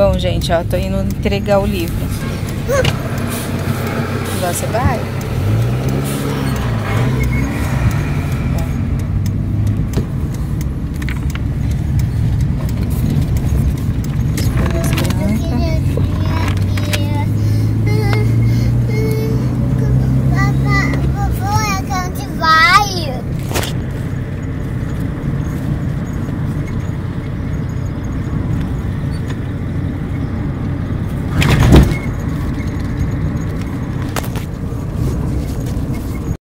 Bom, gente, ó, tô indo entregar o livro. Você vai?